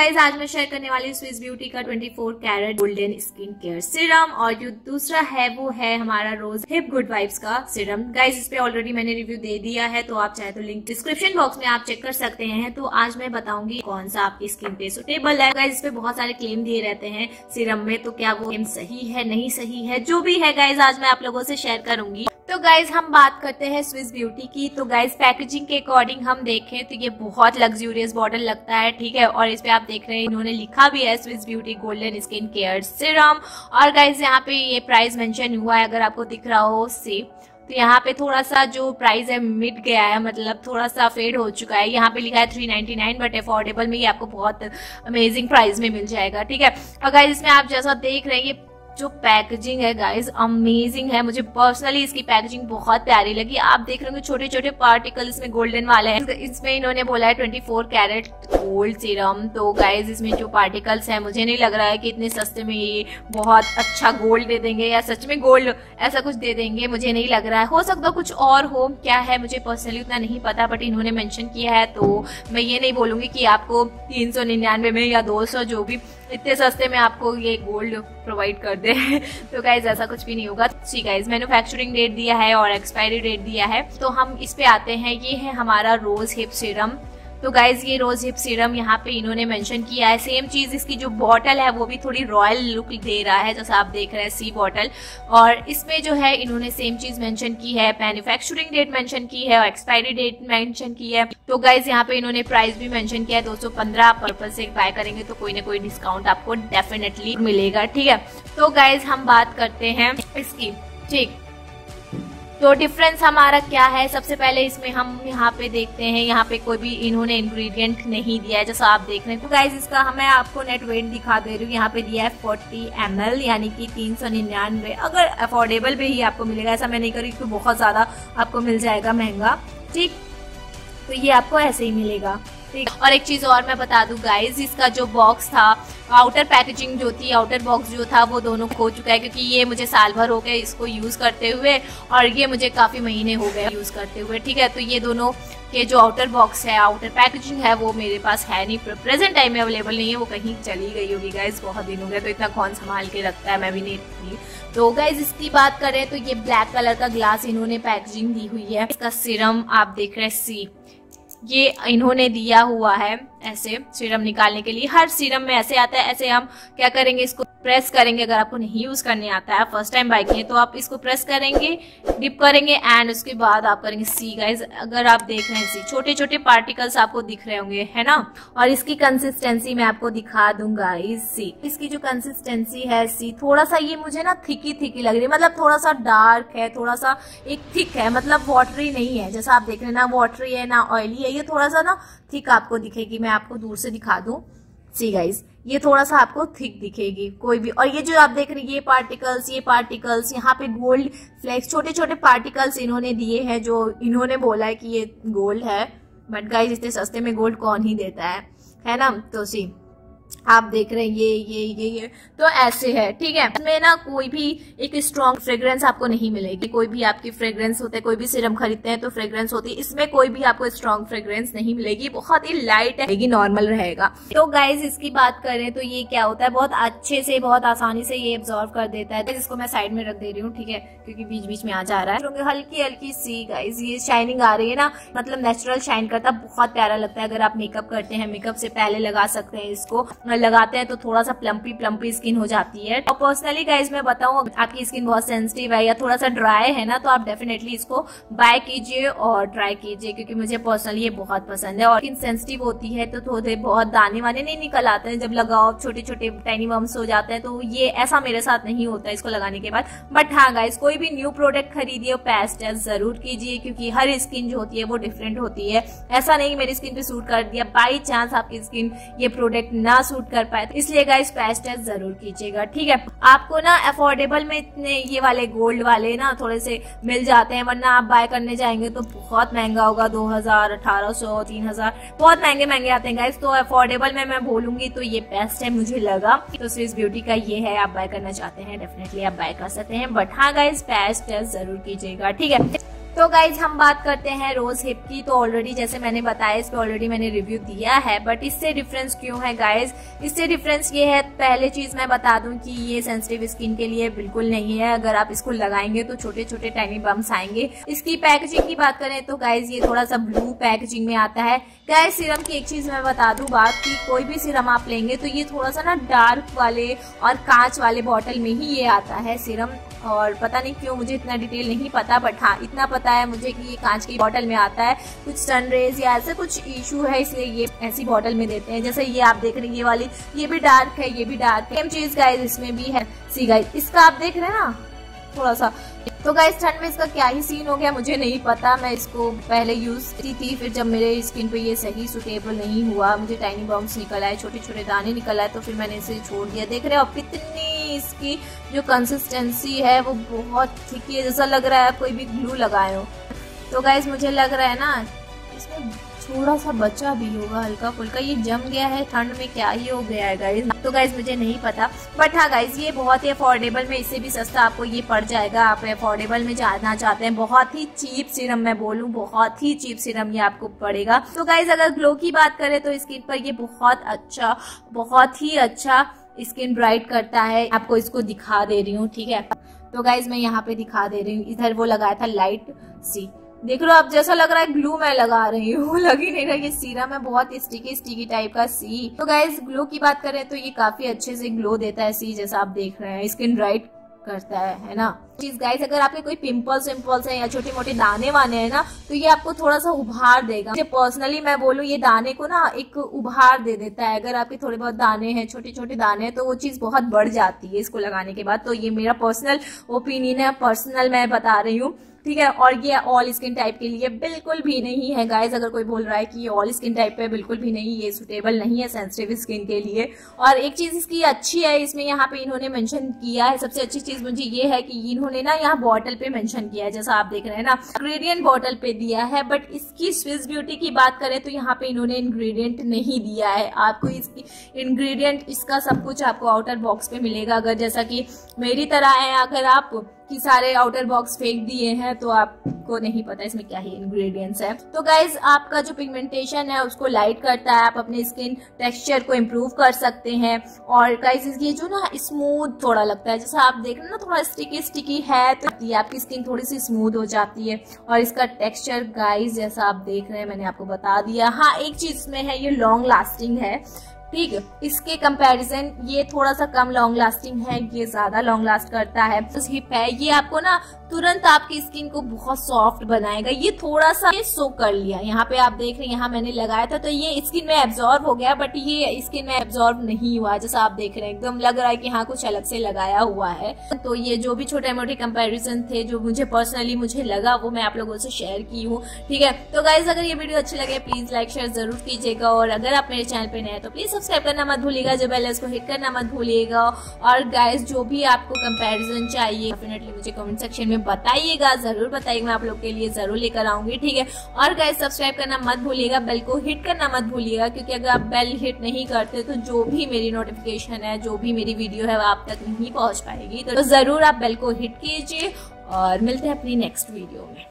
Guys आज मैं share करने वाली स्विस ब्यूटी का 24 carat golden skin care serum और जो दूसरा है, वो है हमारा रोज हिप गुड वाइब्स का सिरम गाइज़ इस पे ऑलरेडी मैंने रिव्यू दे दिया है तो आप चाहे तो लिंक डिस्क्रिप्शन बॉक्स में आप चेक कर सकते हैं। तो आज मैं बताऊँगी कौन सा आपकी स्किन पे सुटेबल है। गाइज़ इस पे बहुत सारे क्लेम दिए रहते हैं सिरम में तो क्या वो क्लेम सही है, नहीं सही है, जो भी है गाइज़ आज मैं आप लोगों से शेयर करूँगी। तो गाइज़ हम बात करते हैं स्विस ब्यूटी की। तो गाइज़ पैकेजिंग के अकॉर्डिंग हम देखें तो ये बहुत लग्जूरियस बॉटल लगता है, ठीक है? और इस पे आप देख रहे हैं, इन्होंने लिखा भी है Swiss beauty golden skin care serum और गाइज़ यहाँ पे ये प्राइस मेंशन हुआ है, अगर आपको दिख रहा हो सी तो यहाँ पे थोड़ा सा जो प्राइस है, मिट गया है मतलब थोड़ा सा फेड हो चुका है। यहाँ पे लिखा है three ninety nine but affordable में ये आपको बहुत अमेजिंग प्राइस में मिल जाएगा, ठीक है? गाइज़ इसमें आप जैसा देख रहे हैं, ये जो पैकेजिंग है गाइज़ अमेजिंग है। मुझे पर्सनली इसकी पैकेजिंग बहुत प्यारी लगी। आप देख रहे होंगे छोटे छोटे पार्टिकल इसमें गोल्डन वाले हैं। इसमें इन्होंने बोला है 24 कैरेट गोल्ड सीरम तो गाइज़ इसमें जो पार्टिकल्स हैं, मुझे नहीं लग रहा है कि इतने सस्ते में ये बहुत अच्छा गोल्ड दे देंगे या सच में गोल्ड ऐसा कुछ दे देंगे। मुझे नहीं लग रहा है। हो सकता कुछ और हो। क्या है, मुझे पर्सनली उतना नहीं पता बट इन्होंने मेंशन किया है। तो मैं ये नहीं बोलूँगी कि आपको तीन सौ निन्यानवे में या दो सौ जो भी इतने सस्ते में आपको ये गोल्ड प्रोवाइड कर दे तो गाइज़ ऐसा कुछ भी नहीं होगा। सी गाइज़ मैन्युफैक्चरिंग डेट दिया है और एक्सपायरी डेट दिया है। तो हम इस पे आते हैं। ये है हमारा रोज हिप सीरम तो गाइज़ ये रोज हिप सीरम यहाँ पे इन्होंने मेंशन किया है। सेम चीज़ इसकी जो बॉटल है, वो भी थोड़ी रॉयल लुक दे रहा है, जैसा आप देख रहे हैं सी बॉटल और इसमें जो है, इन्होंने सेम चीज़ मेंशन की है मैन्युफैक्चरिंग डेट मेंशन की है, और एक्सपायरी डेट मेंशन की है। तो गाइज़ यहाँ पे इन्होंने प्राइस भी मेंशन किया है, दो सौ पंद्रह। पर्पज से बाय करेंगे तो कोई ना कोई डिस्काउंट आपको डेफिनेटली मिलेगा, ठीक है? तो गाइज़ हम बात करते हैं इसकी, ठीक? तो डिफरेंस हमारा क्या है? सबसे पहले इसमें हम यहाँ पे देखते हैं, यहाँ पे कोई भी इन्होंने इंग्रेडिएंट नहीं दिया है, जैसा आप देख रहे हैं। तो गाइज़ इसका हमें आपको नेट वेट दिखा दे रही हूँ। यहाँ पे दिया है फोर्टी एम यानी कि तीन सौ निन्यानवे। अगर अफोर्डेबल भी ही आपको मिलेगा, ऐसा मैं नहीं करी क्योंकि बहुत ज़्यादा आपको मिल जाएगा महँगा, ठीक? तो ये आपको ऐसे ही मिलेगा और एक चीज़ और मैं बता दूँ गाइज़ इसका जो बॉक्स था आउटर पैकेजिंग जो थी आउटर बॉक्स जो था, वो दोनों खो चुका है क्योंकि ये मुझे साल भर हो गए इसको यूज़ करते हुए और ये मुझे काफ़ी महीने हो गए यूज़ करते हुए, ठीक है? तो ये दोनों के जो आउटर बॉक्स है आउटर पैकेजिंग है, वो मेरे पास है नहीं। प्रेजेंट टाइम में अवेलेबल नहीं है, वो कहीं चली गई होगी गाइज़ बहुत दिन हो गए तो इतना कौन संभाल के रखता है, मैं भी नहीं थी तो गाइज़ इसकी बात करें तो ये ब्लैक कलर का ग्लास इन्होंने पैकेजिंग दी हुई है। इसका सिरम आप देख रहे हैं सी ये इन्होंने दिया हुआ है। ऐसे सीरम निकालने के लिए। हर सीरम में ऐसे आता है, ऐसे हम क्या करेंगे, इसको प्रेस करेंगे। अगर आपको नहीं यूज़ करने आता है फ़र्स्ट टाइम बाइक है तो आप इसको प्रेस करेंगे डिप करेंगे एंड उसके बाद आप करेंगे सी गाइज़ अगर आप देख रहे हैं सी छोटे छोटे पार्टिकल्स आपको दिख रहे होंगे, है ना? और इसकी कंसिस्टेंसी मैं आपको दिखा दूँगा इस सी इसकी जो कंसिस्टेंसी है सी थोड़ा सा ये मुझे ना थिकी थिकी लग रही है। मतलब थोड़ा सा डार्क है थोड़ा सा एक थिक है मतलब वाटरी नहीं है। जैसा आप देख रहे हैं, ना वाटरी है, ना ऑयली है, ये थोड़ा सा ना थिक आपको दिखेगी। मैं आपको दूर से दिखा दू। सी गाइज़ ये थोड़ा सा आपको थिक दिखेगी, कोई भी। और ये जो आप देख रहे हैं, ये पार्टिकल्स ये पार्टिकल्स यहाँ पे गोल्ड फ्लेक्स छोटे छोटे पार्टिकल्स इन्होंने दिए हैं, जो इन्होंने बोला है कि ये गोल्ड है। बट गाइज़ इतने सस्ते में गोल्ड कौन ही देता है? है ना? तो सी आप देख रहे हैं, ये ये ये ये। तो ऐसे है, ठीक है? इसमें ना कोई भी एक स्ट्रॉन्ग फ्रेग्रेंस आपको नहीं मिलेगी। कोई भी आपकी फ्रेग्रेंस होते, कोई भी सिरम खरीदते हैं तो फ्रेग्रेंस होती है इसमें कोई भी आपको स्ट्रॉन्ग फ्रेग्रेंस नहीं मिलेगी। बहुत ही लाइट रहेगी नॉर्मल रहेगा। तो गाइज़ इसकी बात करें तो ये क्या होता है? बहुत अच्छे से, बहुत आसानी से ये एब्जॉर्व कर देता है। जिसको मैं साइड में रख दे रही हूँ, ठीक है? क्योंकि बीच बीच में आ जा रहा है। क्योंकि हल्की हल्की सी गाइज़ ये शाइनिंग आ रही है ना मतलब नेचुरल शाइन करता, बहुत प्यारा लगता है। अगर आप मेकअप करते हैं मेकअप से पहले लगा सकते हैं इसको। लगाते हैं तो थोड़ा सा प्लम्पी प्लम्पी स्किन हो जाती है। और पर्सनली गाइज़ मैं बताऊँ, आपकी स्किन बहुत सेंसिटिव है या थोड़ा सा ड्राई है ना तो आप डेफिनेटली इसको बाय कीजिए और ट्राई कीजिए, क्योंकि मुझे पर्सनली ये बहुत पसंद है। और स्किन सेंसिटिव होती है तो थोड़े बहुत दाने वाने नहीं निकल आते हैं। जब लगाओ छोटे छोटे टाइनी वर्म्स हो जाते हैं तो ये ऐसा मेरे साथ नहीं होता है इसको लगाने के बाद। बट हाँ गाइज़ कोई भी न्यू प्रोडक्ट खरीदिए पैस टेस्ट ज़रूर कीजिए, क्योंकि हर स्किन जो होती है वो डिफरेंट होती है। ऐसा नहीं मेरी स्किन पे सूट कर दिया। बाई चांस आपकी स्किन ये प्रोडक्ट ना सूट कर पाए इसलिए गाइस पैच टेस्ट ज़रूर कीजिएगा, ठीक है? आपको ना अफोर्डेबल में इतने ये वाले गोल्ड वाले ना थोड़े से मिल जाते हैं, वरना आप बाय करने जाएँगे तो बहुत महँगा होगा, दो हज़ार, अठारह सौ, तीन हज़ार। बहुत महँगे महँगे आते हैं गाइस तो अफोर्डेबल में मैं बोलूँगी तो ये बेस्ट है, मुझे लगा। तो स्विस ब्यूटी का ये है, आप बाय करना चाहते हैं डेफिनेटली आप बाय कर सकते हैं। बट हाँ गाइस पैच टेस्ट ज़रूर कीजिएगा, ठीक है? तो गाइज़ हम बात करते हैं रोज हिप की। तो ऑलरेडी जैसे मैंने बताया, इस पे ऑलरेडी मैंने रिव्यू दिया है बट इससे डिफरेंस क्यों है गाइज़ इससे डिफरेंस ये है, पहले चीज़ मैं बता दूँ कि ये सेंसिटिव स्किन के लिए बिल्कुल नहीं है। अगर आप इसको लगाएँगे तो छोटे छोटे टाइनी बम्स आएँगे। इसकी पैकेजिंग की बात करें तो गाइज़ ये थोड़ा सा ब्लू पैकेजिंग में आता है। गाइज़ सीरम की एक चीज़ मैं बता दू बात की कोई भी सीरम आप लेंगे तो ये थोड़ा सा ना डार्क वाले और कांच वाले बॉटल में ही ये आता है सीरम और पता नहीं क्यों मुझे इतना डिटेल नहीं पता बट हाँ इतना पता है मुझे कि ये कांच की बॉटल में आता है। कुछ सनरेज या ऐसे कुछ इशू है, इसलिए ये ऐसी बॉटल में देते हैं। जैसे ये आप देख रहे हैं, ये वाली, ये भी डार्क है, ये भी डार्क है। चीज़ गाइज़ इसमें भी है। सी गाइज़ इसका आप देख रहे हैं ना? थोड़ा सा तो गाइस ठंड में इसका क्या ही सीन हो गया, मुझे नहीं पता। मैं इसको पहले यूज़ की थी, फिर जब मेरे स्किन पे ये सही सुटेबल नहीं हुआ, मुझे टाइनी बॉम्स निकल आए छोटे छोटे दाने निकल आए तो फिर मैंने इसे छोड़ दिया। देख रहे हो अब कितनी इसकी जो कंसिस्टेंसी है वो बहुत थिक है जैसा लग रहा है कोई भी ग्लू लगाए हो। तो गाइज़ मुझे लग रहा है ना, इसमें थोड़ा सा बचा भी होगा हल्का फुल्का ये जम गया है, ठंड में क्या ही हो गया है गाइज़ तो गाइज़ मुझे नहीं पता। बट हाँ गाइज़ ये बहुत ही अफोर्डेबल में, इससे भी सस्ता आपको ये पड़ जाएगा। आप अफोर्डेबल में जाना चाहते हैं, बहुत ही चीप सीरम मैं बोलूँ, बहुत ही चीप सीरम ये आपको पड़ेगा। तो गाइज़ अगर ग्लो की बात करें तो स्किन पर ये बहुत अच्छा बहुत ही अच्छा स्किन ब्राइट करता है। आपको इसको दिखा दे रही हूँ, ठीक है? तो गाइज़ मैं यहाँ पे दिखा दे रही हूँ। इधर वो लगाया था लाइट सी। देख लो, आप जैसा लग रहा है ग्लू मैं लगा रही हूँ। लग ही नहीं रहा ये सीरम है बहुत स्टिकी स्टिकी टाइप का सी। तो गाइज़ ग्लो की बात करें तो ये काफ़ी अच्छे से ग्लो देता है सी, जैसा आप देख रहे हैं। स्किन ब्राइट करता है है ना? चीज़ गाइस अगर आपके कोई पिंपल्स विम्पल्स है या छोटे मोटे दाने वाने हैं ना तो ये आपको थोड़ा सा उभार देगा। पर्सनली मैं बोलूँ, ये दाने को ना एक उभार दे देता है। अगर आपके थोड़े बहुत दाने हैं छोटे छोटे दाने हैं तो वो चीज़ बहुत बढ़ जाती है इसको लगाने के बाद। तो ये मेरा पर्सनल ओपिनियन है पर्सनल मैं बता रही हूँ, ठीक है? और ये ऑल स्किन टाइप के लिए बिल्कुल भी नहीं है गाइज़ अगर कोई बोल रहा है कि ये ऑल स्किन टाइप पे बिल्कुल भी नहीं, ये सुटेबल नहीं है सेंसिटिव स्किन के लिए। और एक चीज़ इसकी अच्छी है, इसमें यहाँ पे इन्होंने मेंशन किया है, सबसे अच्छी चीज़ मुझे ये है कि इन्होंने ना यहाँ बॉटल पे मेंशन किया है, जैसा आप देख रहे हैं ना। इंग्रेडिएंट बॉटल पे दिया है बट इसकी स्विस ब्यूटी की बात करें तो यहाँ पे इन्होंने इंग्रेडिएंट नहीं दिया है। आपको इसकी इंग्रेडिएंट इसका सब कुछ आपको आउटर बॉक्स पे मिलेगा। अगर जैसा कि मेरी तरह है, अगर आप कि सारे आउटर बॉक्स फेंक दिए हैं तो आपको नहीं पता इसमें क्या ही इंग्रेडिएंट्स है। तो गाइज़ आपका जो पिगमेंटेशन है, उसको लाइट करता है, आप अपने स्किन टेक्सचर को इम्प्रूव कर सकते हैं। और गाइज़ ये जो ना स्मूथ थोड़ा लगता है, जैसा आप देख रहे हैं ना, थोड़ा स्टिकी स्टिकी है तो आपकी स्किन थोड़ी सी स्मूथ हो जाती है। और इसका टेक्सचर गाइज़ जैसा आप देख रहे हैं, मैंने आपको बता दिया। हाँ एक चीज़ में है, ये लॉन्ग लास्टिंग है। ठीक इसके कंपैरिजन ये थोड़ा सा कम लॉन्ग लास्टिंग है, ये ज़्यादा लॉन्ग लास्ट करता है हिप है, ये आपको ना तुरंत आपकी स्किन को बहुत सॉफ्ट बनाएगा। ये थोड़ा सा ये सो कर लिया। यहाँ पे आप देख रहे हैं, यहाँ मैंने लगाया था तो ये स्किन में एब्जॉर्व हो गया बट ये स्किन में एब्जॉर्व नहीं हुआ, जैसा आप देख रहे हैं। एकदम लग रहा है कि हाँ कुछ अलग से लगाया हुआ है। तो ये जो भी छोटे मोटे कंपेरिजन थे, जो मुझे पर्सनली मुझे लगा, वो मैं आप लोगों से शेयर की हूँ। ठीक है? तो गाइज़ अगर ये वीडियो अच्छी लगे प्लीज़ लाइक शेयर ज़रूर कीजिएगा। और अगर आप मेरे चैनल पर नए तो प्लीज़ सब्सक्राइब करना मत भूलिएगा, जो बेल उसको हिट करना मत भूलिएगा। और गाइज़ जो भी आपको कंपेरिजन चाहिए डेफिनेटली मुझे कमेंट सेक्शन में बताइएगा, ज़रूर बताइएगा, मैं आप लोग के लिए ज़रूर लेकर आऊँगी, ठीक है? और गाइज़ सब्सक्राइब करना मत भूलिएगा बेल को हिट करना मत भूलिएगा, क्योंकि अगर आप बेल हिट नहीं करते तो जो भी मेरी नोटिफिकेशन है, जो भी मेरी वीडियो है, वो आप तक नहीं पहुँच पाएगी। तो ज़रूर आप बेल को हिट कीजिए, और मिलते हैं अपनी नेक्स्ट वीडियो में।